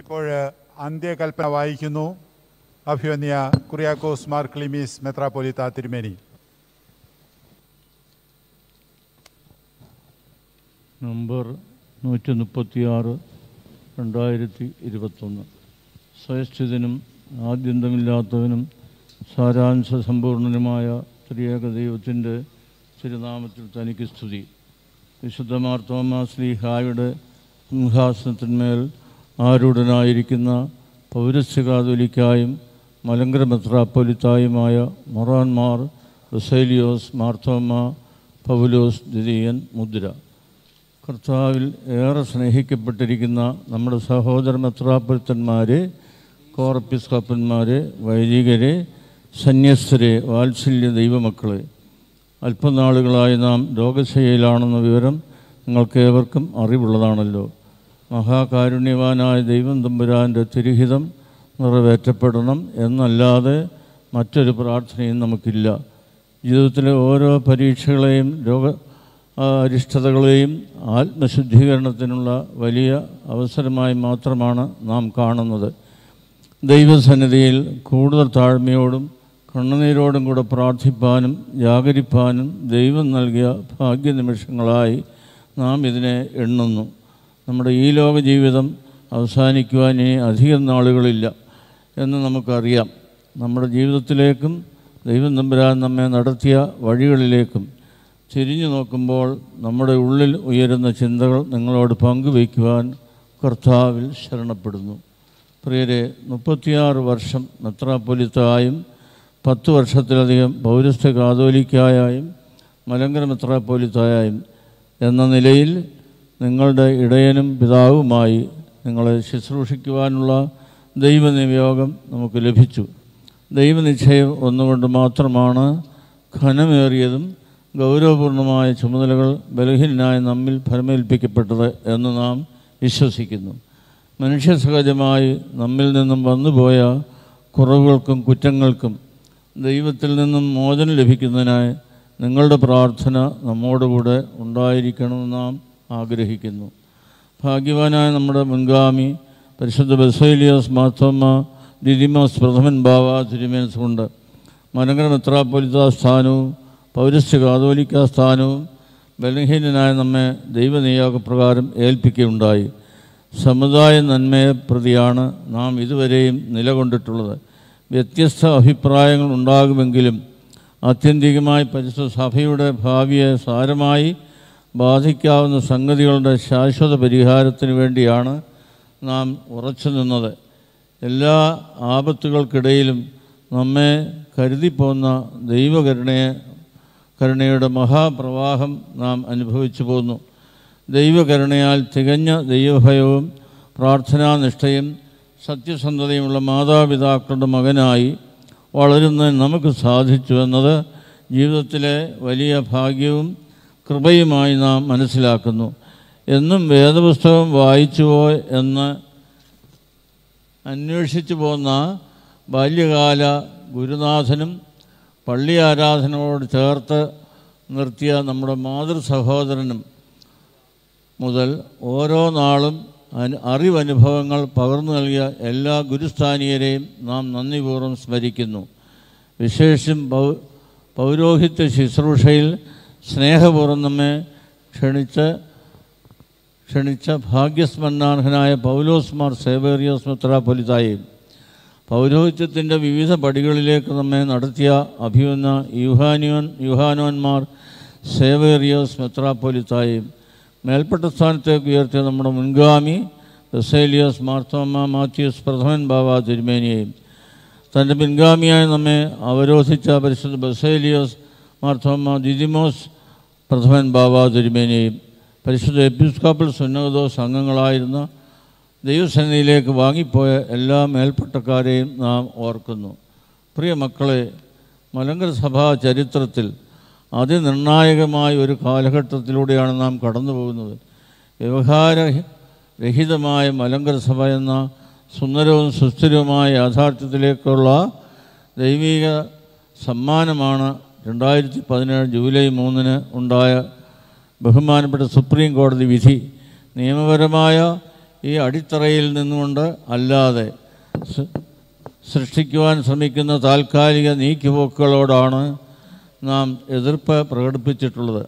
ഇപ്പോൾ അന്ത്യകൽപ്പന വായിക്കുന്നു. അഭിവന്യ കുറിയാക്കോസ് മാർ ക്ലിമീസ് മെത്രാപ്പൊലിത്ത തിരുമേനി. നമ്പർ നൂറ്റി മുപ്പത്തി ആറ് രണ്ടായിരത്തി ഇരുപത്തൊന്ന് സ്വയസ്ഥിതനും ആദ്യന്തമില്ലാത്തവനും സാരാംശ സമ്പൂർണനുമായ ത്രിയേക ദൈവത്തിന്റെ തിരുനാമത്തിൽ തനിക്ക് സ്തുതി. വിശുദ്ധ മാർത്തോമാ ശ്ലീഹായുടെ സിംഹാസനത്തിന്മേൽ ആരൂഢനായിരിക്കുന്ന പൗരസ്യകാതൊലിക്കായും മലങ്കര മെത്രാപ്പൊലിത്തായുമായ മൊറാൻമാർ റൊസൈലിയോസ് മാർത്തോമ പൗലോസ് ദ്വിതീയൻ മുദ്ര. കർത്താവിൽ ഏറെ സ്നേഹിക്കപ്പെട്ടിരിക്കുന്ന നമ്മുടെ സഹോദര മെത്രാപ്പൊലിത്തന്മാരെ കോറപ്പിസ്കപ്പന്മാരെ വൈദികരെ സന്യസ്തരെ വാത്സല്യ ദൈവമക്കളെ. അല്പനാളുകളായി നാം രോഗശയിലാണെന്ന വിവരം നിങ്ങൾക്കേവർക്കും അറിവുള്ളതാണല്ലോ. മഹാകാരുണ്യവാനായ ദൈവം തമ്പുരാന്റെ തിരുഹിതം നിറവേറ്റപ്പെടണം എന്നല്ലാതെ മറ്റൊരു പ്രാർത്ഥനയും നമുക്കില്ല. ജീവിതത്തിലെ ഓരോ പരീക്ഷകളെയും രോഗ അരിഷ്ടതകളെയും ആത്മശുദ്ധീകരണത്തിനുള്ള വലിയ അവസരമായി മാത്രമാണ് നാം കാണുന്നത്. ദൈവസന്നിധിയിൽ കൂടുതൽ താഴ്മയോടും കണ്ണുനീരോടും കൂടെ പ്രാർത്ഥിപ്പാനും ജാഗരിപ്പാനും ദൈവം നൽകിയ ഭാഗ്യനിമിഷങ്ങളായി നാം ഇതിനെ എണ്ണുന്നു. നമ്മുടെ ഈ ലോക ജീവിതം അവസാനിക്കുവാൻ ഇനി അധികം നാളുകളില്ല എന്ന് നമുക്കറിയാം. നമ്മുടെ ജീവിതത്തിലേക്കും ദൈവം തമ്പുരാൻ നമ്മെ നടത്തിയ വഴികളിലേക്കും തിരിഞ്ഞു നോക്കുമ്പോൾ നമ്മുടെ ഉള്ളിൽ ഉയരുന്ന ചിന്തകൾ നിങ്ങളോട് പങ്കുവയ്ക്കുവാൻ കർത്താവിൽ ശരണപ്പെടുന്നു. പ്രിയരെ മുപ്പത്തിയാറ് വർഷം മെത്രാപ്പൊലിത്തായും പത്ത് വർഷത്തിലധികം പൗരസ്ത്യ കാതോലിക്കായും മലങ്കര മെത്രാപ്പൊലിത്തായും എന്ന നിലയിൽ നിങ്ങളുടെ ഇടയനും പിതാവുമായി നിങ്ങളെ ശുശ്രൂഷിക്കുവാനുള്ള ദൈവനിയോഗം നമുക്ക് ലഭിച്ചു. ദൈവനിശ്ചയം ഒന്നുകൊണ്ട് മാത്രമാണ് ഘനമേറിയതും ഗൗരവപൂർണമായ ചുമതലകൾ ബലഹീനനായ നമ്മിൽ ഫലമേൽപ്പിക്കപ്പെട്ടത് എന്ന് നാം വിശ്വസിക്കുന്നു. മനുഷ്യ സഹജമായി നമ്മിൽ നിന്നും വന്നുപോയ കുറവുകൾക്കും കുറ്റങ്ങൾക്കും ദൈവത്തിൽ നിന്നും മോചനം ലഭിക്കുന്നതിനായി നിങ്ങളുടെ പ്രാർത്ഥന നമ്മോടുകൂടെ ഉണ്ടായിരിക്കണമെന്ന് നാം ആഗ്രഹിക്കുന്നു. ഭാഗ്യവാനായ നമ്മുടെ മുൻഗാമി പരിശുദ്ധ ബസേലിയോസ് മാത്തമ്മ ദിദിമാസ് പ്രഥമൻ ബാവ കൊണ്ട് മലങ്കര മെത്രാപ്പൊലിത്ത സ്ഥാനവും പൗരസ്ത്യ കാതോലിക്ക സ്ഥാനവും ബലഹീനനായ നമ്മെ ദൈവനിയോഗപ്രകാരം ഏൽപ്പിക്കുകയുണ്ടായി. സമുദായ നന്മയെ പ്രതിയാണ് നാം ഇതുവരെയും നിലകൊണ്ടിട്ടുള്ളത്. വ്യത്യസ്ത അഭിപ്രായങ്ങൾ ഉണ്ടാകുമെങ്കിലും ആത്യന്തികമായി പരിശുദ്ധ സഭയുടെ ഭാവിയെ സാരമായി ബാധിക്കാവുന്ന സംഗതികളുടെ ശാശ്വത പരിഹാരത്തിന് വേണ്ടിയാണ് നാം ഉറച്ചു നിന്നത്. എല്ലാ ആപത്തുകൾക്കിടയിലും നമ്മെ കരുതിപ്പോന്ന ദൈവകരുണയെ കരുണയുടെ മഹാപ്രവാഹം നാം അനുഭവിച്ചു പോന്നു. ദൈവകരുണയാൽ തികഞ്ഞ ദൈവഭയവും പ്രാർത്ഥനാനിഷ്ഠയും സത്യസന്ധതയുമുള്ള മാതാപിതാക്കളുടെ മകനായി വളരുന്നതിന് നമുക്ക് സാധിച്ചു എന്നത് ജീവിതത്തിലെ വലിയ ഭാഗ്യവും കൃപയുമായി നാം മനസ്സിലാക്കുന്നു. എന്നും വേദപുസ്തകം വായിച്ചുവോ എന്ന് അന്വേഷിച്ചു പോന്ന ബാല്യകാല ഗുരുനാഥനും പള്ളി ആരാധനയോട് ചേർത്ത് നിർത്തിയ നമ്മുടെ മാതൃ സഹോദരനും മുതൽ ഓരോ നാളും അനു അറിവനുഭവങ്ങൾ പകർന്നു നൽകിയ എല്ലാ ഗുരുസ്ഥാനീയരെയും നാം നന്ദിപൂർവം സ്മരിക്കുന്നു. വിശേഷം പൗ പൗരോഹിത്യ ശുശ്രൂഷയിൽ സ്നേഹപൂർവം നമ്മെ ക്ഷണിച്ച് ക്ഷണിച്ച ഭാഗ്യസ്മരണാർഹനായ പൗലോസ്മാർ സേവേറിയോസ് മെത്രാപൊലിതായി പൗരോഹിത്യത്തിന്റെ വിവിധ പടികളിലേക്ക് നമ്മെ നടത്തിയ അഭിയുന്ന യുഹാനിയോൻ യുഹാനോന്മാർ സേവേറിയോസ് മെത്രാപ്പൊലിത്തായും മേൽപ്പെട്ട സ്ഥാനത്തേക്ക് ഉയർത്തിയ നമ്മുടെ മുൻഗാമി ബസേലിയോസ് മാർത്തോമ മാത്യൂസ് പ്രഥമൻ ബാബ തിരുമേനിയെയും തന്റെ പിൻഗാമിയായി നമ്മെ അവരോധിച്ച പരിശുദ്ധ ബസേലിയോസ് മാർത്തോമ ദിദിമോസ് പ്രഥമൻ ബാബ തിരുമേനിയും പരിശുദ്ധ എപ്പിസ്കോപ്പൽ സുന്നതോസ് അംഗങ്ങളായിരുന്ന ദൈവസേനയിലേക്ക് വാങ്ങിപ്പോയ എല്ലാ മേൽപ്പട്ടക്കാരെയും നാം ഓർക്കുന്നു. പ്രിയ മക്കളെ മലങ്കര സഭാ ചരിത്രത്തിൽ അതിനിർണായകമായ ഒരു കാലഘട്ടത്തിലൂടെയാണ് നാം കടന്നു പോകുന്നത് വ്യവഹാര രഹിതമായ മലങ്കര സഭ എന്ന സുന്ദരവും സുസ്ഥിരവുമായ യാഥാർത്ഥ്യത്തിലേക്കുള്ള ദൈവിക സമ്മാനമാണ് രണ്ടായിരത്തി പതിനേഴ് ജൂലൈ മൂന്നിന് ഉണ്ടായ ബഹുമാനപ്പെട്ട സുപ്രീം കോടതി വിധി നിയമപരമായ ഈ അടിത്തറയിൽ നിന്നുകൊണ്ട് അല്ലാതെ സൃഷ്ടിക്കുവാൻ ശ്രമിക്കുന്ന താൽക്കാലിക നീക്കിപ്പോക്കുകളോടാണ് നാം എതിർപ്പ് പ്രകടിപ്പിച്ചിട്ടുള്ളത്.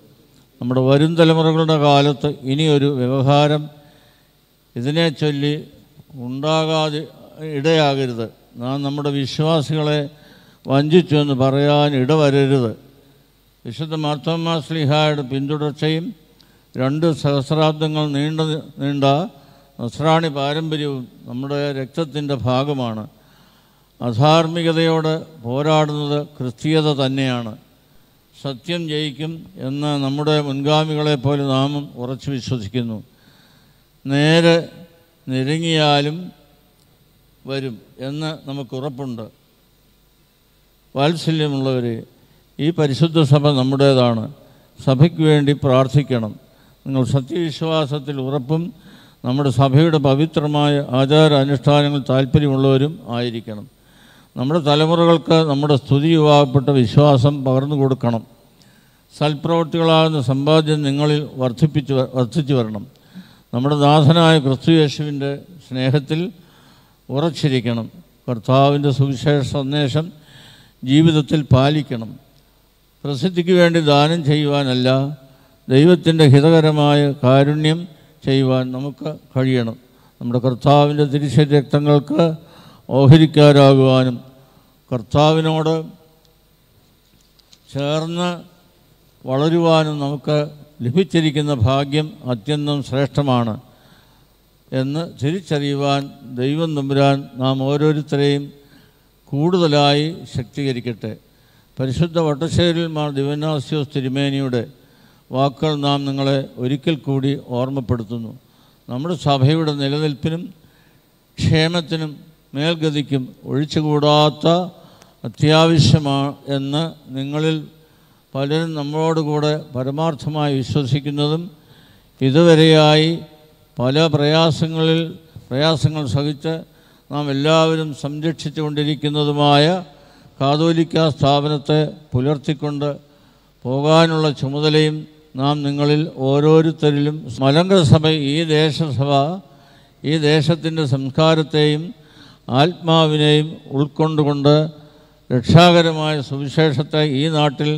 നമ്മുടെ വരും തലമുറകളുടെ കാലത്ത് ഇനിയൊരു വ്യവഹാരം ഇതിനെ ചൊല്ലി ഉണ്ടാകാതെ ഇടയാകരുത്. നാം നമ്മുടെ വിശ്വാസികളെ വഞ്ചിച്ചു എന്ന് പറയാൻ ഇടവരരുത്. വിശുദ്ധ മാർത്തോമാ സ്ലിഹായുടെ പിന്തുടർച്ചയും രണ്ട് സഹസ്രാബ്ദങ്ങൾ നീണ്ട നീണ്ട നസ്രാണി പാരമ്പര്യവും നമ്മുടെ രക്തത്തിന്റെ ഭാഗമാണ്. അധാർമികതയോട് പോരാടുന്നത് ക്രിസ്തീയത തന്നെയാണ്. സത്യം ജയിക്കും എന്ന് നമ്മുടെ മുൻഗാമികളെപ്പോലെ നാമും ഉറച്ചു വിശ്വസിക്കുന്നു. നേരെ നെരുങ്ങിയാലും വരും എന്ന് നമുക്ക് ഉറപ്പുണ്ട് വാത്സല്യമുള്ളവരെ ഈ പരിശുദ്ധ സഭ നമ്മുടേതാണ്. സഭയ്ക്ക് വേണ്ടി പ്രാർത്ഥിക്കണം. നിങ്ങൾ സത്യവിശ്വാസത്തിൽ ഉറപ്പും നമ്മുടെ സഭയുടെ പവിത്രമായ ആചാര അനുഷ്ഠാനങ്ങൾ താല്പര്യമുള്ളവരും ആയിരിക്കണം. നമ്മുടെ തലമുറകൾക്ക് നമ്മുടെ സ്തുതി യുവാക്കപ്പെട്ട വിശ്വാസം പകർന്നു കൊടുക്കണം. സൽപ്രവൃത്തികളാകുന്ന സമ്പാദ്യം നിങ്ങളിൽ വർദ്ധിപ്പിച്ചു വർദ്ധിച്ചു വരണം. നമ്മുടെ നാഥനായ ക്രിസ്തു യേശുവിന്റെ സ്നേഹത്തിൽ ഉറച്ചിരിക്കണം. കർത്താവിന്റെ സുവിശേഷ സന്ദേശം ജീവിതത്തിൽ പാലിക്കണം. പ്രസിദ്ധിക്ക് വേണ്ടി ദാനം ചെയ്യുവാനല്ല ദൈവത്തിന്റെ ഹിതകരമായ കാരുണ്യം ചെയ്യുവാൻ നമുക്ക് കഴിയണം. നമ്മുടെ കർത്താവിന്റെ തിരിച്ച രക്തങ്ങൾക്ക് ഓഹരിക്കാരാകുവാനും കർത്താവിനോട് ചേർന്ന് വളരുവാനും നമുക്ക് ലഭിച്ചിരിക്കുന്ന ഭാഗ്യം അത്യന്തം ശ്രേഷ്ഠമാണ് എന്ന് തിരിച്ചറിയുവാൻ ദൈവം തമ്പുരാൻ നാം ഓരോരുത്തരെയും കൂടുതലായി ശക്തീകരിക്കട്ടെ. പരിശുദ്ധ വട്ടശ്ശേരിൽ മാർ ദിവനാസ്യോസ് തിരുമേനിയുടെ വാക്കുകൾ നാം നിങ്ങളെ ഒരിക്കൽ കൂടി ഓർമ്മപ്പെടുത്തുന്നു. നമ്മുടെ സഭയുടെ നിലനിൽപ്പിനും ക്ഷേമത്തിനും മേൽഗതിക്കും ഒഴിച്ചുകൂടാത്ത അത്യാവശ്യമാണ് എന്ന് നിങ്ങളിൽ പലരും നമ്മളോടുകൂടെ പരമാർത്ഥമായി വിശ്വസിക്കുന്നതും ഇതുവരെയായി പല പ്രയാസങ്ങളിൽ പ്രയാസങ്ങൾ സഹിച്ച് നാം എല്ലാവരും സംരക്ഷിച്ചു കൊണ്ടിരിക്കുന്നതുമായ കാതോലിക്ക സ്ഥാപനത്തെ പുലർത്തിക്കൊണ്ട് പോകാനുള്ള ചുമതലയും നാം നിങ്ങളിൽ ഓരോരുത്തരിലും മലങ്കര സഭ ഈ ദേശസഭ ഈ ദേശത്തിന്റെ സംസ്കാരത്തെയും ആത്മാവിനെയും ഉൾക്കൊണ്ടുകൊണ്ട് രക്ഷാകരമായ സുവിശേഷത്തെ ഈ നാട്ടിൽ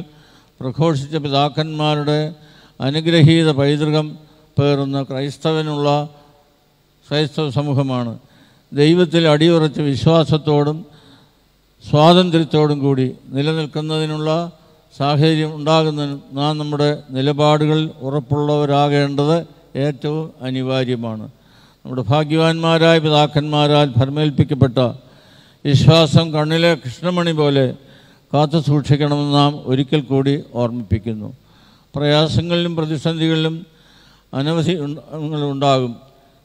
പ്രഘോഷിച്ച പിതാക്കന്മാരുടെ അനുഗ്രഹീത പൈതൃകം പേറുന്ന ക്രൈസ്തവനുള്ള ക്രൈസ്തവ സമൂഹമാണ്. ദൈവത്തിൽ അടിയുറച്ച വിശ്വാസത്തോടും സ്വാതന്ത്ര്യത്തോടും കൂടി നിലനിൽക്കുന്നതിനുള്ള സാഹചര്യം ഉണ്ടാകുന്നതിന് നാം നമ്മുടെ നിലപാടുകൾ ഉറപ്പുള്ളവരാകേണ്ടത് ഏറ്റവും അനിവാര്യമാണ്. നമ്മുടെ ഭാഗ്യവാന്മാരായ പിതാക്കന്മാരാൽ ഭരമേൽപ്പിക്കപ്പെട്ട വിശ്വാസം കണ്ണിലെ കൃഷ്ണമണി പോലെ കാത്തു സൂക്ഷിക്കണമെന്ന് നാം ഒരിക്കൽ കൂടി ഓർമ്മിപ്പിക്കുന്നു. പ്രയാസങ്ങളിലും പ്രതിസന്ധികളിലും അനവധി ഉണ്ടാകും.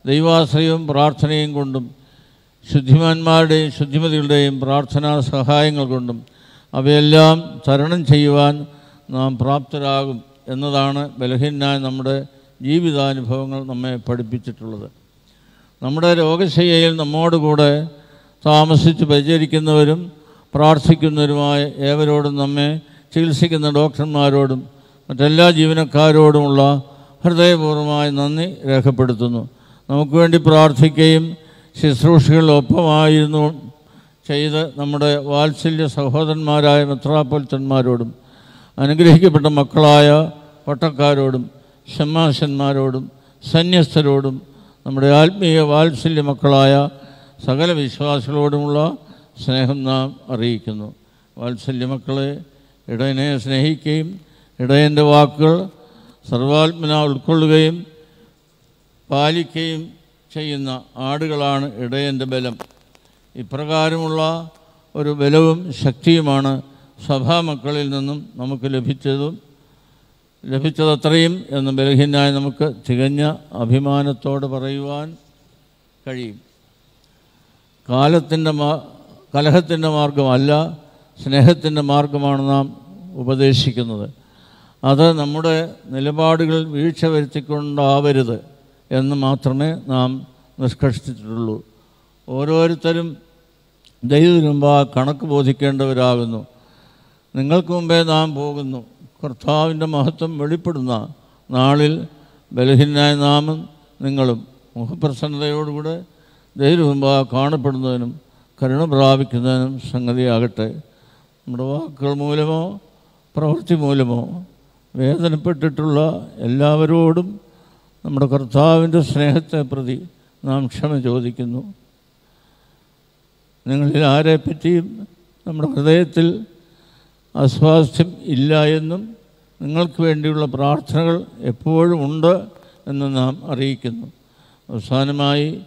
ദൈവാശ്രയവും പ്രാർത്ഥനയും കൊണ്ടും ശുദ്ധിമാന്മാരുടെയും ശുദ്ധിമതികളുടെയും പ്രാർത്ഥനാ സഹായങ്ങൾ കൊണ്ടും അവയെല്ലാം തരണം ചെയ്യുവാൻ നാം പ്രാപ്തരാകും എന്നതാണ് ബലഹീനായ നമ്മുടെ ജീവിതാനുഭവങ്ങൾ നമ്മെ പഠിപ്പിച്ചിട്ടുള്ളത്. നമ്മുടെ രോഗശയ്യയിൽ നമ്മോടുകൂടെ താമസിച്ച് പരിചരിക്കുന്നവരും പ്രാർത്ഥിക്കുന്നവരുമായ ഏവരോടും നമ്മെ ചികിത്സിക്കുന്ന ഡോക്ടർമാരോടും മറ്റെല്ലാ ജീവനക്കാരോടുമുള്ള ഹൃദയപൂർവമായ നന്ദി രേഖപ്പെടുത്തുന്നു. നമുക്ക് വേണ്ടി പ്രാർത്ഥിക്കുകയും ശുശ്രൂഷകളിലൊപ്പമായിരുന്നു ചെയ്ത് നമ്മുടെ വാത്സല്യ സഹോദരന്മാരായ മെത്രാപ്പൊലിത്തന്മാരോടും അനുഗ്രഹിക്കപ്പെട്ട മക്കളായ പട്ടക്കാരോടും ഷമ്മാശന്മാരോടും സന്യസ്തരോടും നമ്മുടെ ആത്മീയ വാത്സല്യ മക്കളായ സകല വിശ്വാസികളോടുമുള്ള സ്നേഹം നാം അറിയിക്കുന്നു. വാത്സല്യ മക്കളെ ഇടയനെ സ്നേഹിക്കുകയും ഇടയന്റെ വാക്കുകൾ സർവാത്മന ഉൾക്കൊള്ളുകയും പാലിക്കുകയും ചെയ്യുന്ന ആടുകളാണ് ഇടയന്റെ ബലം. ഇപ്രകാരമുള്ള ഒരു ബലവും ശക്തിയുമാണ് സഭാമക്കളിൽ നിന്നും നമുക്ക് ലഭിച്ചതും ലഭിച്ചതത്രയും എന്ന് ബലഹീനായി നമുക്ക് തികഞ്ഞ അഭിമാനത്തോടെ പറയുവാൻ കഴിയും. കാലത്തിന്റെ മാ കലഹത്തിന്റെ മാർഗമല്ല സ്നേഹത്തിന്റെ മാർഗമാണ് നാം ഉപദേശിക്കുന്നത്. അത് നമ്മുടെ നിലപാടുകൾ വീഴ്ച വരുത്തിക്കൊണ്ടാവരുത്. എന്ന് മാത്രമേ നാം നിഷ്കർഷിച്ചിട്ടുള്ളൂ. ഓരോരുത്തരും ആ കണക്ക് ബോധിക്കേണ്ടവരാകുന്നു. നിങ്ങൾക്ക് മുമ്പേ നാം പോകുന്നു. കർത്താവിന്റെ മഹത്വം വെളിപ്പെടുന്ന നാളിൽ ബലഹീനായ നാമം നിങ്ങളും മുഖപ്രസന്നതയോടുകൂടെ ദൈവമുമ്പ കാണപ്പെടുന്നതിനും കരുണ പ്രാപിക്കുന്നതിനും സംഗതിയാകട്ടെ. നമ്മുടെ വാക്കുകൾ മൂലമോ പ്രവൃത്തി മൂലമോ വേദനപ്പെട്ടിട്ടുള്ള എല്ലാവരോടും നമ്മുടെ കർത്താവിന്റെ സ്നേഹത്തെ പ്രതി നാം ക്ഷമ ചോദിക്കുന്നു. നിങ്ങളിൽ ആരെപ്പറ്റിയും നമ്മുടെ ഹൃദയത്തിൽ അസ്വാസ്ഥ്യം ഇല്ല എന്നും നിങ്ങൾക്ക് വേണ്ടിയുള്ള പ്രാർത്ഥനകൾ എപ്പോഴും ഉണ്ട് എന്ന് നാം അറിയിക്കുന്നു. അവസാനമായി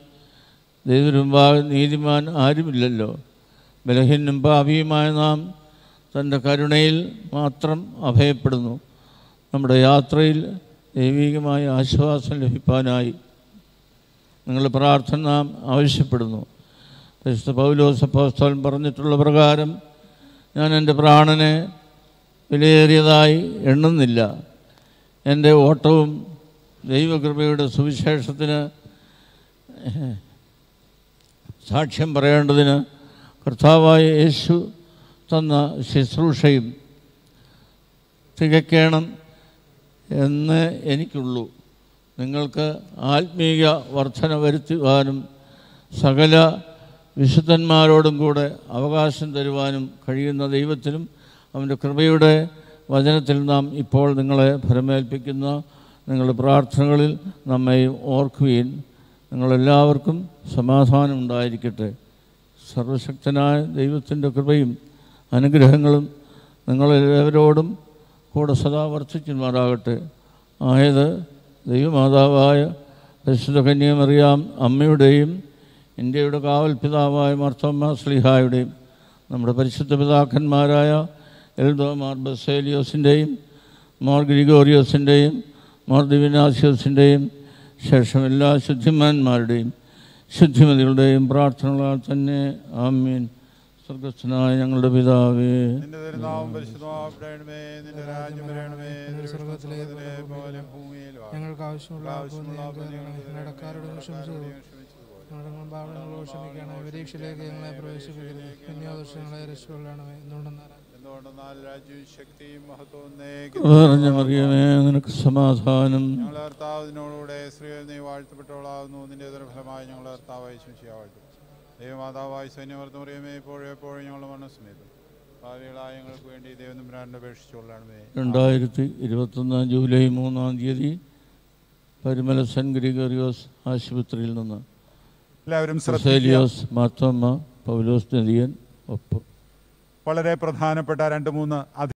ദൈവമുമ്പാകെ നീതിമാൻ ആരുമില്ലല്ലോ. ബലഹീനും പാപിയുമായ നാം തന്റെ കരുണയിൽ മാത്രം അഭയപ്പെടുന്നു. നമ്മുടെ യാത്രയിൽ ദൈവികമായ ആശ്വാസം ലഭിക്കാനായി നിങ്ങളുടെ പ്രാർത്ഥന നാം ആവശ്യപ്പെടുന്നു. പരിശുദ്ധ പൗലോസ് അപ്പോസ്തലൻ പറഞ്ഞിട്ടുള്ള പ്രകാരം ഞാൻ എന്റെ പ്രാണനെ വിലയേറിയതായി എണ്ണുന്നില്ല. എന്റെ ഓട്ടവും ദൈവകൃപയുടെ സുവിശേഷത്തിന് സാക്ഷ്യം പറയേണ്ടതിന് കർത്താവായ യേശു തന്ന ശുശ്രൂഷയും തികയ്ക്കണം. എന്ന് എനിക്കുള്ളൂ. നിങ്ങൾക്ക് ആത്മീയ വർധന വരുത്തുവാനും സകല വിശുദ്ധന്മാരോടും കൂടെ അവകാശം തരുവാനും കഴിയുന്ന ദൈവത്തിനും അവന്റെ കൃപയുടെ വചനത്തിൽ നാം ഇപ്പോൾ നിങ്ങളെ ഫലമേൽപ്പിക്കുന്ന നിങ്ങളുടെ പ്രാർത്ഥനകളിൽ നമ്മെ ഓർക്കുകയും നിങ്ങളെല്ലാവർക്കും സമാധാനം ഉണ്ടായിരിക്കട്ടെ. സർവശക്തനായ ദൈവത്തിന്റെ കൃപയും അനുഗ്രഹങ്ങളും നിങ്ങളെല്ലാവരോടും കൂടെ സദാ വർദ്ധിക്കുമാറാകട്ടെ ആയത് ദൈവമാതാവായ പരിശുദ്ധ കന്യമറിയാം അമ്മയുടെയും ഇന്ത്യയുടെ കാവൽ പിതാവായ മർത്തോമ്മ സ്ലിഹായുടെയും നമ്മുടെ പരിശുദ്ധ പിതാക്കന്മാരായ എൽദോ മാർ ബസേലിയോസിന്റെയും മോർ ഗ്രിഗോറിയോസിന്റെയും മോർ ദിവിനാസിയോസിന്റെയും ശേഷം എല്ലാ ശുദ്ധിമാന്മാരുടെയും ശുദ്ധിമതികളുടെയും പ്രാർത്ഥനകളാൽ തന്നെ ആമീൻ. സ്വർഗസ്ഥനായ ഞങ്ങളുടെ പിതാവേ. നിന്റെ തിരുനാമം പരിശുദ്ധമാകണമേ നിന്റെ രാജ്യം വരണമേ സ്വർഗത്തിലെ പോലെ ഭൂമിയിലും ആകണമേ. ഞങ്ങൾക്ക് ആവശ്യമുള്ള ഞങ്ങളുടെ പാപങ്ങളോട് ക്ഷമിക്കണമേ പരീക്ഷയിലേക്ക് ഞങ്ങളെ പ്രവേശിപ്പിക്കരുത് പിന്നെയോദർശങ്ങളെ രക്ഷകൊള്ളണമേ എന്തുകൊണ്ടെന്നാൽ മറിയമേ നിനക്ക് സമാധാനം. ഞങ്ങളുടെ കർത്താവിനോടുകൂടെ സ്ത്രീകൾ നീ വാഴ്ത്തപ്പെട്ടവളാകുന്നു. നിന്റെ ഫലമായി ഞങ്ങളുടെ കർത്താവായി ശുശിയ വാഴ്ത്തും ദൈവമാതാവായി സൈന്യവർദ്ധ മറിയമേ ഇപ്പോഴും എപ്പോഴും ഞങ്ങളുടെ മനസ്സമേതും ഭാവികളായ ഞങ്ങൾക്ക് വേണ്ടി ദൈവനമ്പരാന്റെ അപേക്ഷിച്ചുകൊള്ളണമേ. രണ്ടായിരത്തി ഇരുപത്തൊന്നാം ജൂലൈ മൂന്നാം തീയതി പരിമല സെന്റ് ഗ്രിഗോറിയോസ് ആശുപത്രിയിൽ നിന്ന് എല്ലാവരും ശ്രദ്ധേലിയോസ് മാത്തമ്മ പൗലോസ് നദിയൻ ഒപ്പം. വളരെ പ്രധാനപ്പെട്ട രണ്ട് മൂന്ന്